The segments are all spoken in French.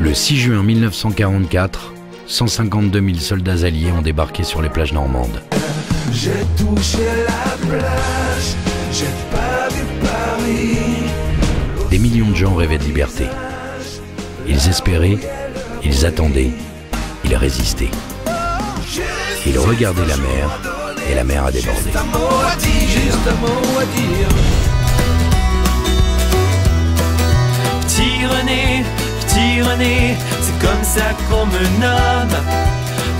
Le 6 juin 1944, 152 000 soldats alliés ont débarqué sur les plages normandes. J'ai touché la plage, j'ai pas vu Paris. Des millions de gens rêvaient de liberté. Ils espéraient, ils attendaient, ils résistaient. Ils regardaient la mer et la mer a débordé. Juste un mot à dire, juste un mot à dire. Petit René, c'est comme ça qu'on me nomme.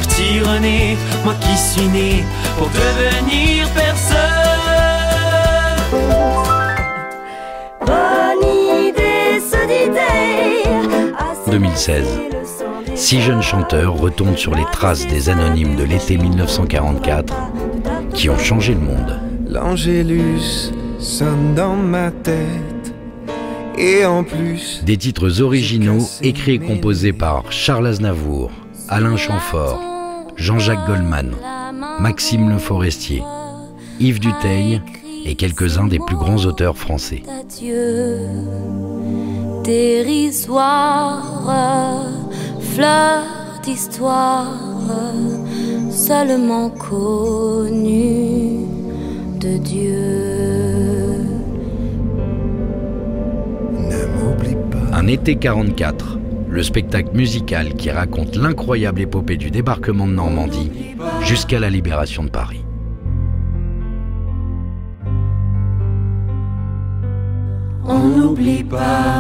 Petit René, moi qui suis né pour devenir personne. Bonne idée dit-elle. 2016. Six jeunes chanteurs retournent sur les traces des anonymes de l'été 1944 qui ont changé le monde. L'Angélus sonne dans ma tête. Et en plus, Des titres originaux écrits et composés par Charles Aznavour, Alain Chamfort, Jean-Jacques Goldman, Maxime Le Forestier, Yves Duteil et quelques-uns des plus grands auteurs français. Adieu, dérisoire, fleur d'histoire, seulement connue de Dieu. Été 44, le spectacle musical qui raconte l'incroyable épopée du débarquement de Normandie jusqu'à la libération de Paris. On n'oublie pas.